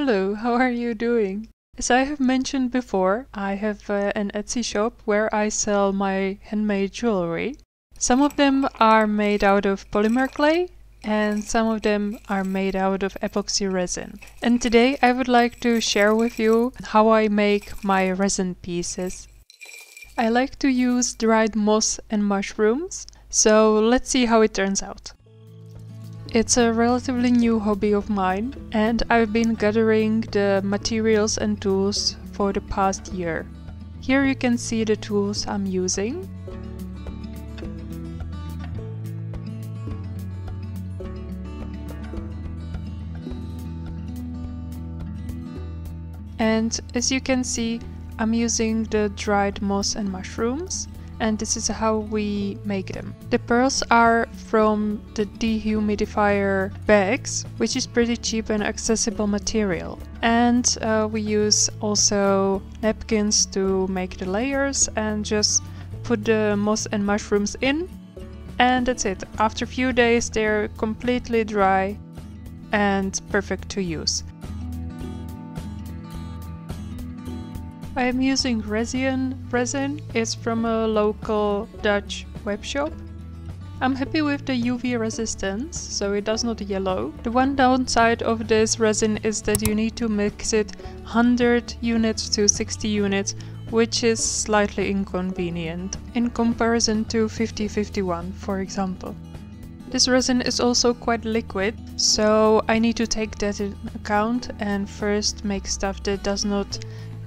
Hello, how are you doing? As I have mentioned before, I have uh, an Etsy shop where I sell my handmade jewelry. Some of them are made out of polymer clay and some of them are made out of epoxy resin. And today I would like to share with you how I make my resin pieces. I like to use dried moss and mushrooms, so let's see how it turns out. It's a relatively new hobby of mine, and I've been gathering the materials and tools for the past year. Here you can see the tools I'm using. And as you can see, I'm using the dried moss and mushrooms and this is how we make them. The pearls are from the dehumidifier bags, which is pretty cheap and accessible material. And uh, we use also napkins to make the layers and just put the moss and mushrooms in. And that's it. After a few days they're completely dry and perfect to use. I am using Resin resin. It's from a local Dutch web shop. I'm happy with the UV resistance, so it does not yellow. The one downside of this resin is that you need to mix it 100 units to 60 units, which is slightly inconvenient in comparison to 5051 for example. This resin is also quite liquid, so I need to take that in account and first make stuff that does not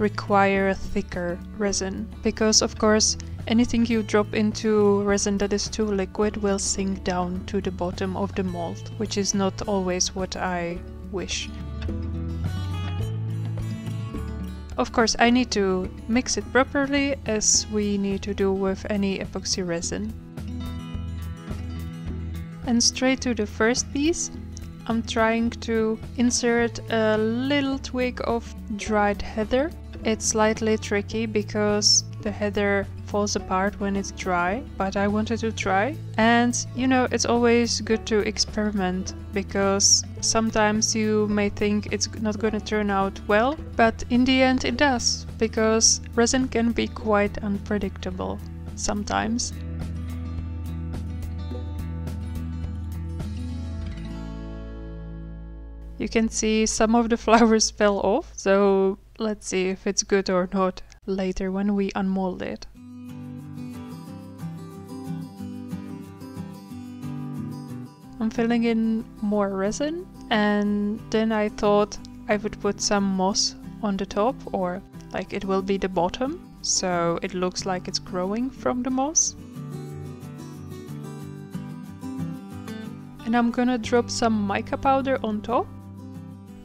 require a thicker resin because of course anything you drop into resin that is too liquid will sink down to the bottom of the mold, which is not always what I wish. Of course I need to mix it properly as we need to do with any epoxy resin. And straight to the first piece, I'm trying to insert a little twig of dried heather it's slightly tricky because the heather falls apart when it's dry, but I wanted to try. And you know, it's always good to experiment because sometimes you may think it's not going to turn out well, but in the end it does because resin can be quite unpredictable sometimes. You can see some of the flowers fell off, so Let's see if it's good or not later when we unmold it. I'm filling in more resin and then I thought I would put some moss on the top or like it will be the bottom so it looks like it's growing from the moss. And I'm gonna drop some mica powder on top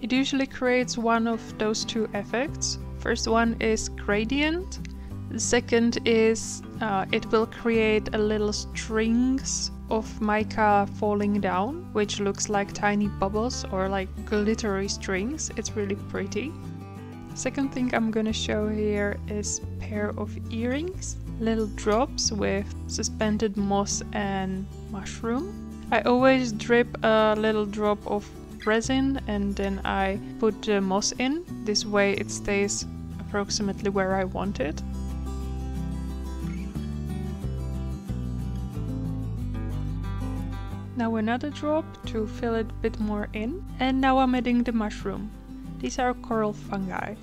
it usually creates one of those two effects. First one is gradient. The second is uh, it will create a little strings of mica falling down, which looks like tiny bubbles or like glittery strings. It's really pretty. Second thing I'm gonna show here is pair of earrings, little drops with suspended moss and mushroom. I always drip a little drop of resin and then I put the moss in. This way it stays approximately where I want it. Now another drop to fill it a bit more in. And now I'm adding the mushroom. These are coral fungi.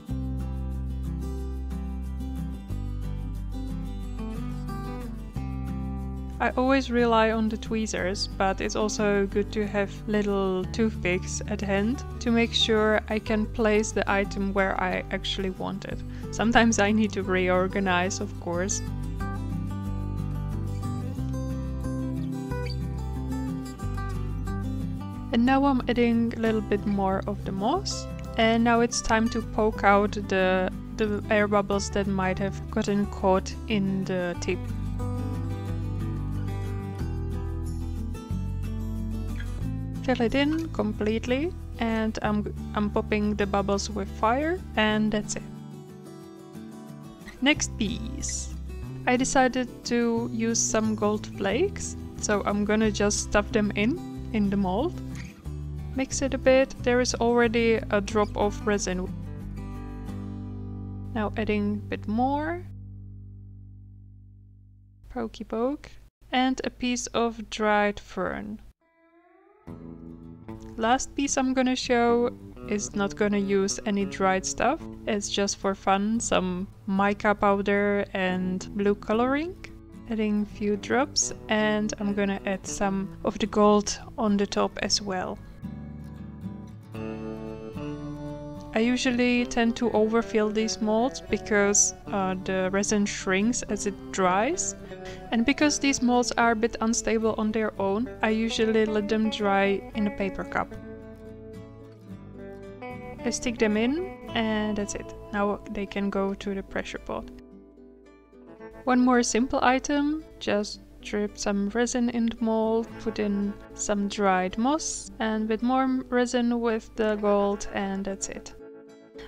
I always rely on the tweezers, but it's also good to have little toothpicks at hand to make sure I can place the item where I actually want it. Sometimes I need to reorganize, of course. And now I'm adding a little bit more of the moss. And now it's time to poke out the, the air bubbles that might have gotten caught in the tip. Fill it in completely and I'm, I'm popping the bubbles with fire and that's it. Next piece. I decided to use some gold flakes, so I'm gonna just stuff them in, in the mold. mix it a bit. There is already a drop of resin. Now adding a bit more. Pokey poke. And a piece of dried fern. Last piece I'm gonna show is not gonna use any dried stuff. It's just for fun, some mica powder and blue coloring. Adding few drops and I'm gonna add some of the gold on the top as well. I usually tend to overfill these molds because uh, the resin shrinks as it dries. And because these molds are a bit unstable on their own, I usually let them dry in a paper cup. I stick them in and that's it. Now they can go to the pressure pot. One more simple item, just drip some resin in the mold, put in some dried moss and bit more resin with the gold and that's it.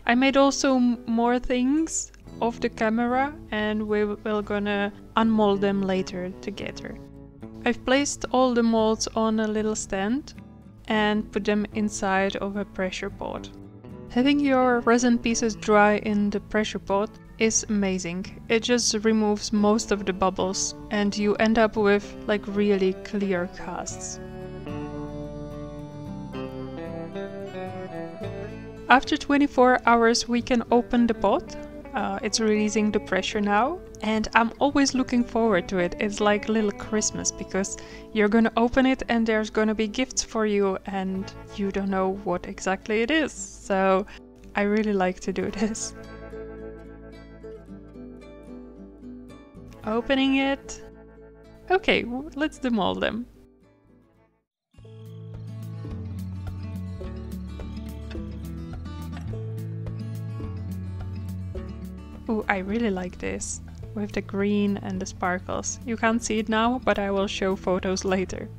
I made also more things off the camera and we will gonna unmold them later together. I've placed all the molds on a little stand and put them inside of a pressure pot. Having your resin pieces dry in the pressure pot is amazing. It just removes most of the bubbles and you end up with like really clear casts. After 24 hours we can open the pot. Uh, it's releasing the pressure now and I'm always looking forward to it. It's like little Christmas because you're gonna open it and there's gonna be gifts for you and you don't know what exactly it is. So I really like to do this. Opening it. Okay, let's demold them. Ooh, I really like this, with the green and the sparkles. You can't see it now, but I will show photos later.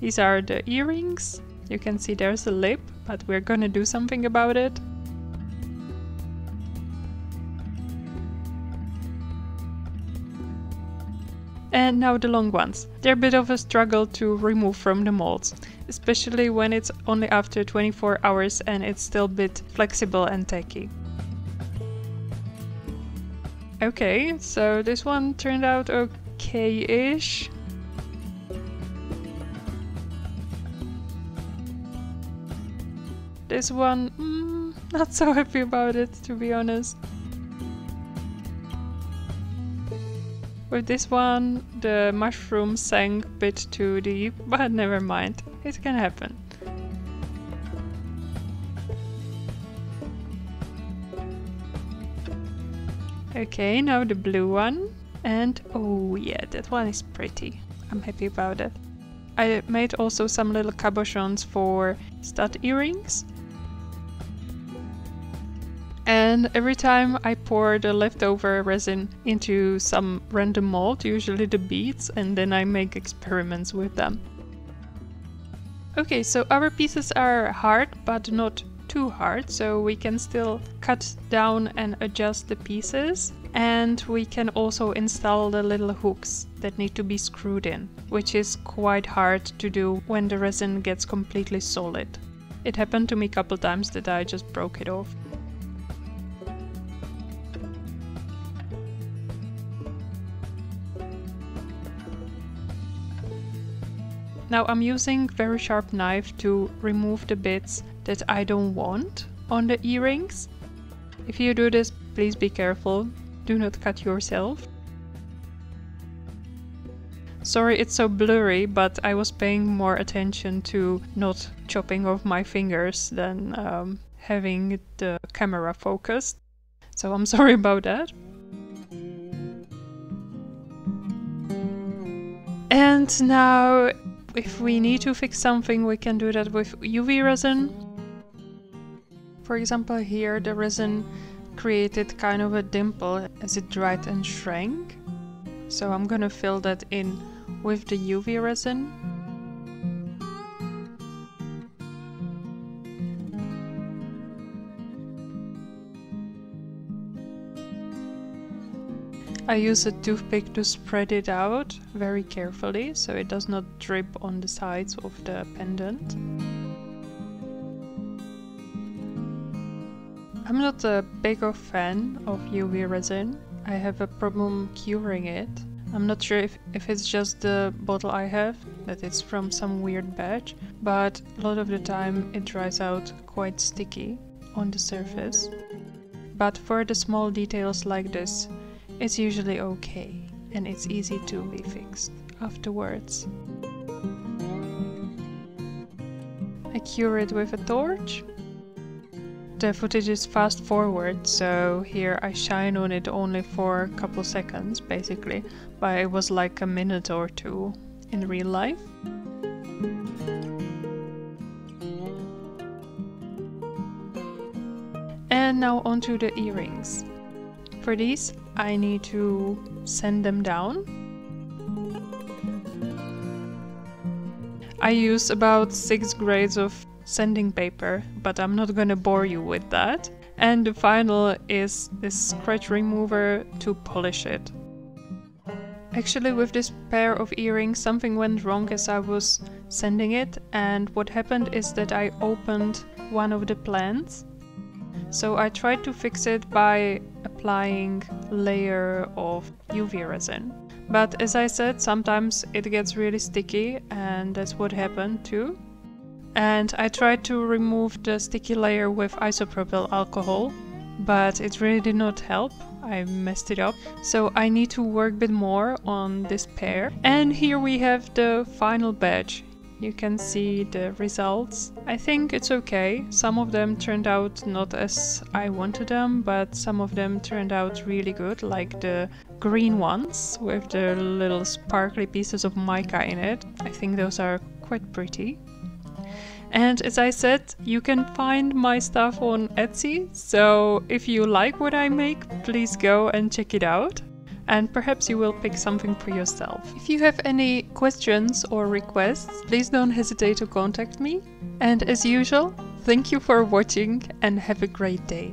These are the earrings. You can see there's a lip, but we're gonna do something about it. And now the long ones. They're a bit of a struggle to remove from the molds, especially when it's only after 24 hours and it's still a bit flexible and tacky. Okay, so this one turned out okay-ish. This one, mm, not so happy about it, to be honest. With this one, the mushroom sank a bit too deep, but never mind, it can happen. Okay, now the blue one. And oh yeah, that one is pretty. I'm happy about it. I made also some little cabochons for stud earrings. And every time I pour the leftover resin into some random mold, usually the beads, and then I make experiments with them. Okay, so our pieces are hard, but not too hard, so we can still cut down and adjust the pieces. And we can also install the little hooks that need to be screwed in, which is quite hard to do when the resin gets completely solid. It happened to me a couple times that I just broke it off. Now I'm using very sharp knife to remove the bits that I don't want on the earrings. If you do this, please be careful. Do not cut yourself. Sorry it's so blurry, but I was paying more attention to not chopping off my fingers than um, having the camera focused. So I'm sorry about that. And now if we need to fix something, we can do that with UV resin. For example, here the resin created kind of a dimple as it dried and shrank. So I'm gonna fill that in with the UV resin. I use a toothpick to spread it out very carefully so it does not drip on the sides of the pendant. I'm not a bigger fan of UV resin. I have a problem curing it. I'm not sure if, if it's just the bottle I have, that it's from some weird batch, but a lot of the time it dries out quite sticky on the surface. But for the small details like this, it's usually okay and it's easy to be fixed afterwards. I cure it with a torch. The footage is fast forward, so here I shine on it only for a couple seconds basically, but it was like a minute or two in real life. And now onto the earrings. For these I need to send them down. I use about 6 grades of sanding paper, but I'm not gonna bore you with that. And the final is this scratch remover to polish it. Actually with this pair of earrings something went wrong as I was sanding it and what happened is that I opened one of the plants so I tried to fix it by applying layer of UV resin. But as I said, sometimes it gets really sticky and that's what happened too. And I tried to remove the sticky layer with isopropyl alcohol, but it really did not help. I messed it up. So I need to work a bit more on this pair. And here we have the final batch you can see the results. I think it's okay. Some of them turned out not as I wanted them, but some of them turned out really good, like the green ones with the little sparkly pieces of mica in it. I think those are quite pretty. And as I said, you can find my stuff on Etsy, so if you like what I make, please go and check it out and perhaps you will pick something for yourself. If you have any questions or requests, please don't hesitate to contact me. And as usual, thank you for watching and have a great day.